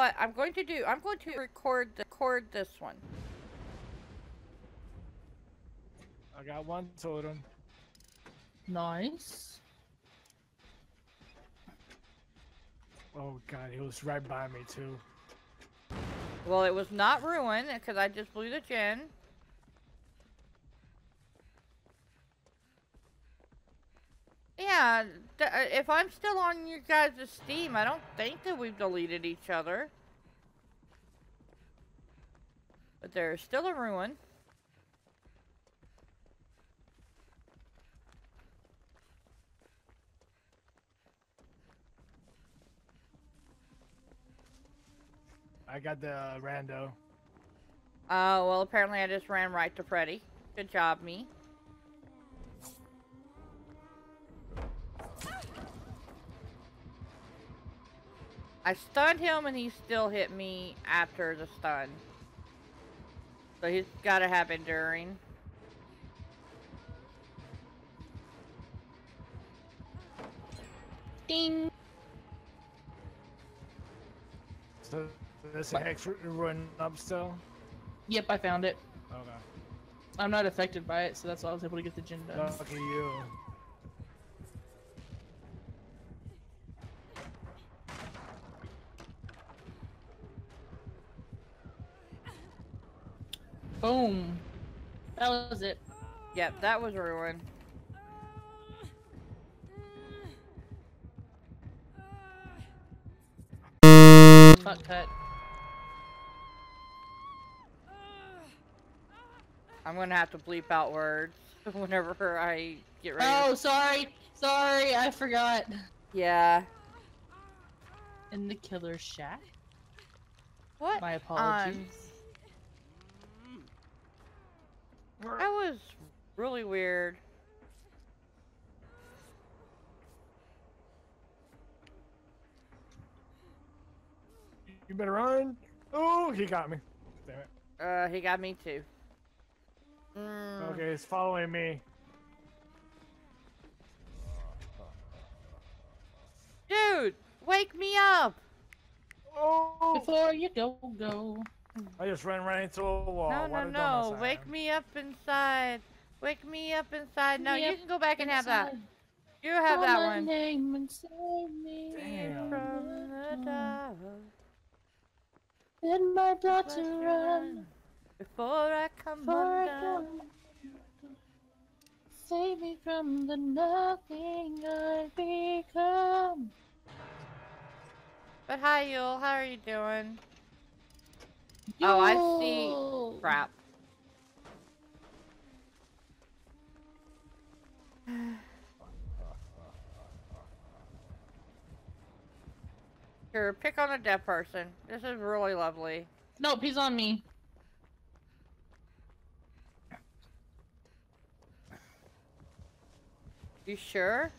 what I'm going to do. I'm going to record record this one. I got one totem. Nice. Oh god, he was right by me too. Well, it was not ruined because I just blew the gen. Yeah, uh, if I'm still on your guys' Steam, I don't think that we've deleted each other. But there's still a ruin. I got the uh, rando. Oh, well, apparently I just ran right to Freddy. Good job, me. I stunned him and he still hit me after the stun. So he's gotta have enduring. Ding. So this hex ruin up still? Yep, I found it. Okay. I'm not affected by it, so that's why I was able to get the gen done. Lucky you. Boom. That was it. Yep, that was ruined. Fuck cut. I'm gonna have to bleep out words whenever I get ready. Oh, sorry. Sorry, I forgot. Yeah. In the killer shack? What? My apologies. That was really weird. You better run. Oh, he got me. Damn it. Uh, he got me too. Mm. Okay, he's following me. Dude, wake me up! Oh! Before you go, go. I just ran right into a wall. No, What no, no. Wake me up inside. Wake me up inside. No, Me you can go back and have that. You have Call that my one. name and save me Damn. From the dark. Let my daughter Let run. Before I come Before I undone. Save me from the nothing I've become. But hi, Yule. How are you doing? Oh, I see. Crap. Here, pick on a deaf person. This is really lovely. Nope, he's on me. You sure?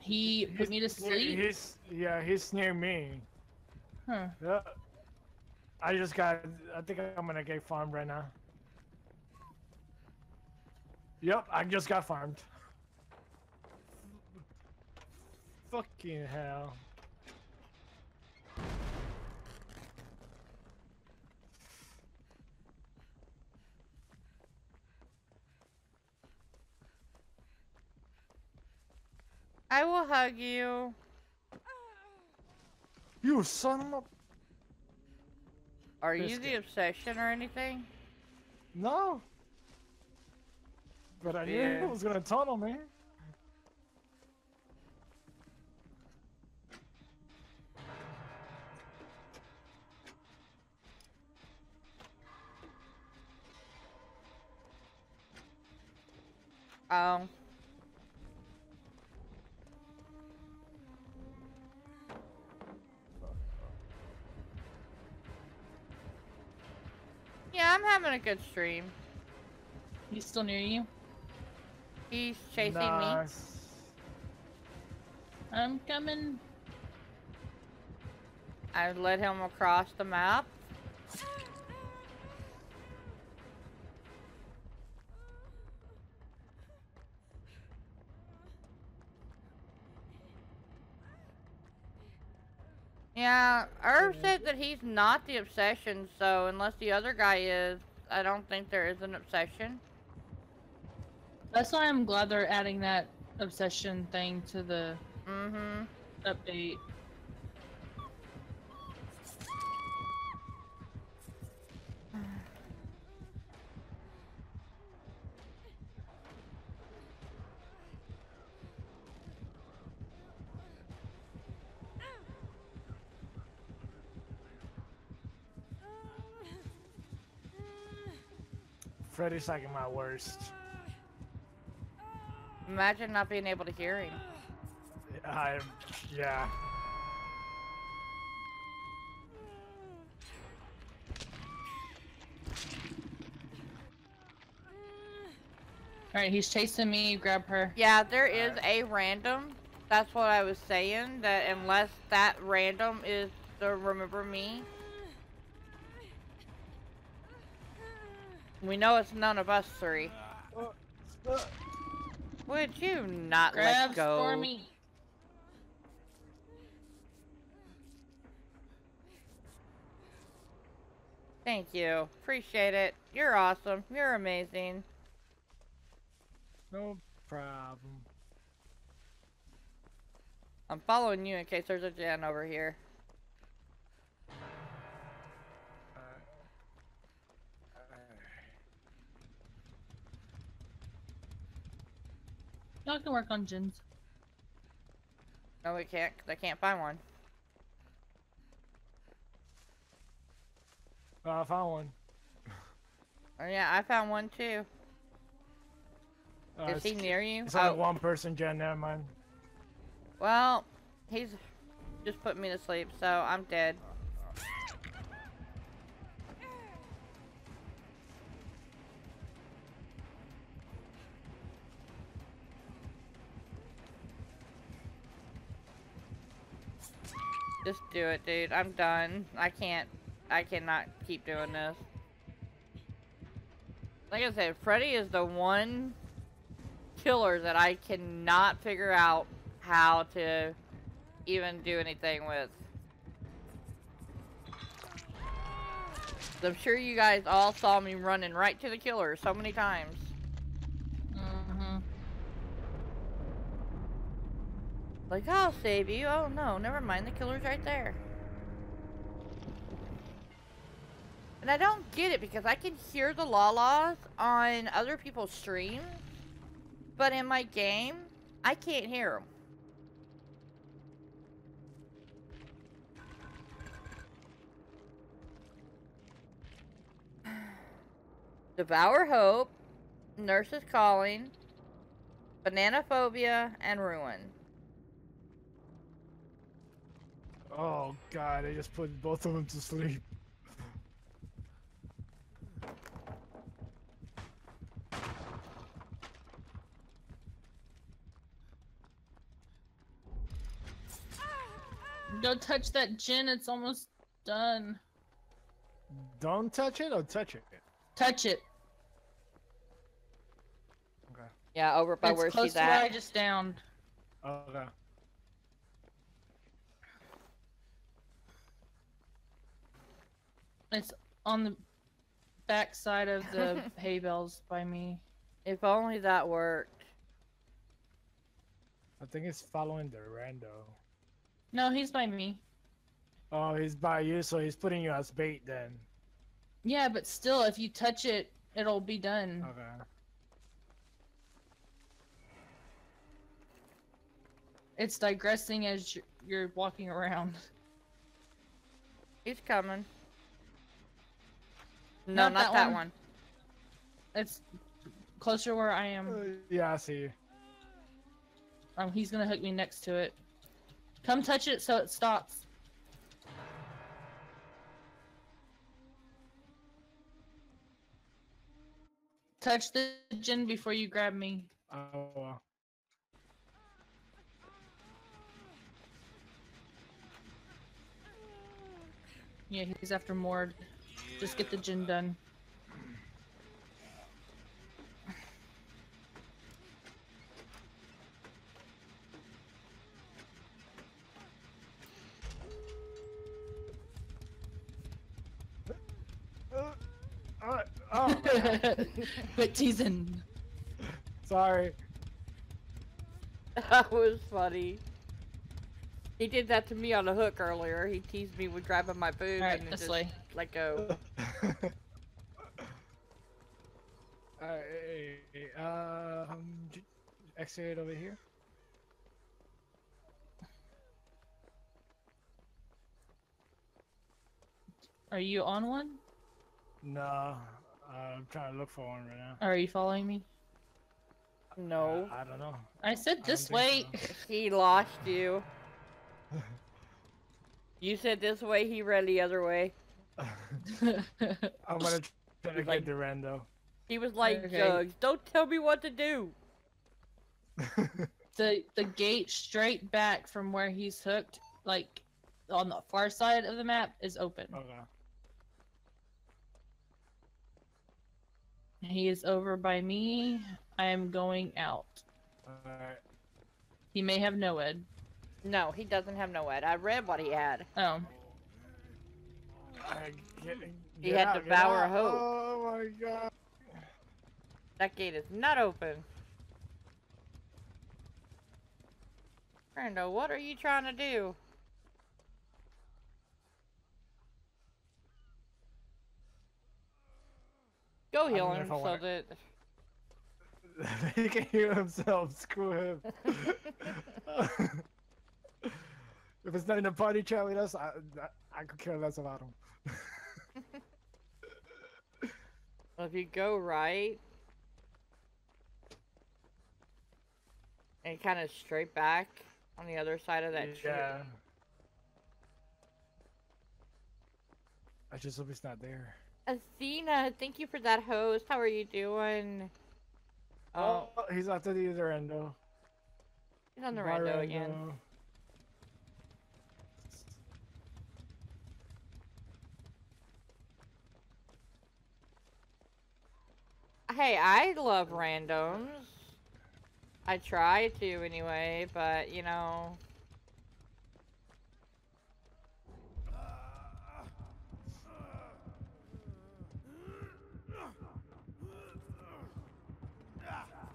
He put me to sleep. He's yeah, he's near me. Huh. Yeah. I just got. I think I'm gonna get farmed right now. Yep, I just got farmed. Fucking hell. I will hug you. You son of a. Are you the obsession or anything? No. But I knew Yeah. it was gonna tunnel me. Yeah, I'm having a good stream. He's still near you. He's chasing me. I'm coming. I led him across the map. Yeah, Herb said that he's not the obsession, so unless the other guy is, I don't think there is an obsession. That's why I'm glad they're adding that obsession thing to the Mm-hmm. update. Freddy's like my worst. Imagine not being able to hear him. I, yeah. Alright, he's chasing me. Grab her. Yeah, there is a random. That's what I was saying. That unless that random is the remember me, we know it's none of us three. Would you not Grab let go? Stormy. Thank you. Appreciate it. You're awesome. You're amazing. no problem. I'm following you in case there's a gen over here. Y'all can work on gens. No, we can't. 'cause I can't find one. Uh, I found one. Oh yeah, I found one too. Uh, Is he near you? It's only Oh, one person, Jen. Never mind. well, he's just put me to sleep, so I'm dead. Just do it, dude. I'm done. I can't. I cannot keep doing this. Like I said, Freddy is the one killer that I cannot figure out how to even do anything with. I'm sure you guys all saw me running right to the killer so many times. Like, I'll save you. Oh no, never mind. The killer's right there. And I don't get it because I can hear the Lalas on other people's streams, but in my game, I can't hear them. Devour Hope, Nurse's Calling, Thanatophobia, and Ruin. Oh god, I just put both of them to sleep. Don't touch that gen. It's almost done. Don't touch it or touch it. Touch it. Okay. Yeah, over by it's where close she's to where I at. just downed. Okay. It's on the back side of the hay bales by me. If only that worked. I think it's following the rando. No, he's by me. Oh, he's by you, so he's putting you as bait then. Yeah, but still, if you touch it, it'll be done. Okay. It's digressing as you're, you're walking around. He's coming. No, Not not, that that, one. one. It's closer where I am. Uh, yeah, I see you. Um, he's gonna hook me next to it. Come touch it so it stops. Touch the gen before you grab me. Oh, well. Yeah, he's after Mord. Just get the gen done. Quit teasing. Sorry. That was funny. He did that to me on a hook earlier. He teased me with grabbing my boob right, and then just let go. Alright, um, j- exit over here. Are you on one? No, I'm trying to look for one right now. Are you following me? No. I don't know. I said this think way. He lost you. You said this way, he ran the other way. I'm gonna try to get the rando. He was like, Okay. Jugs, don't tell me what to do. the the gate straight back from where he's hooked, like on the far side of the map, is open. okay. He is over by me. I am going out. Alright. He may have NOED. No, he doesn't have NOED. I read what he had. Oh, I get, He had out, Devour. Hope. Oh my god. That gate is not open. Brando, what are you trying to do? Go heal him so wanna- that he can heal himself. Screw him. if it's not in a party chat with us, I, I, I could care less about him. Well, if you go right and kind of straight back on the other side of that tree. I just hope he's not there. Athena, thank you for that host. How are you doing? Oh, Oh, he's after the other end though. he's on the Bye, rando again. Hey, I love randoms. I try to anyway, but you know.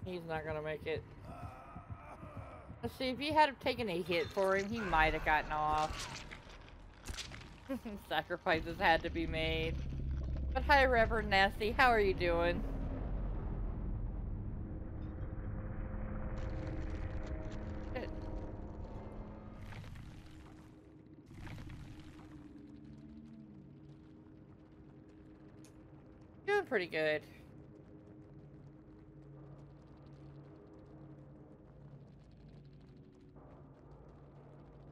He's not gonna make it. Let's see, if he had taken a hit for him, he might have gotten off. Sacrifices had to be made. But hi, Reverend Nasty, how are you doing? Pretty good.